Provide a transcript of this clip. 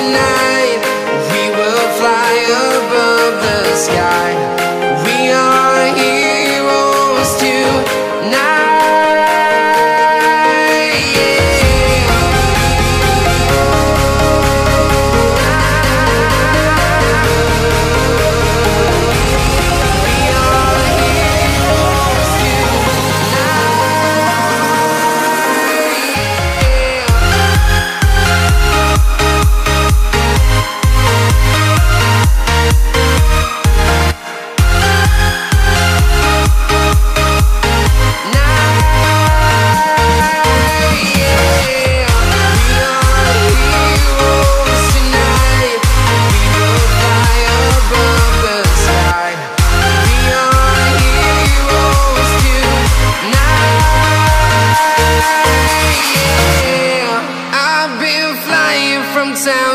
tonight.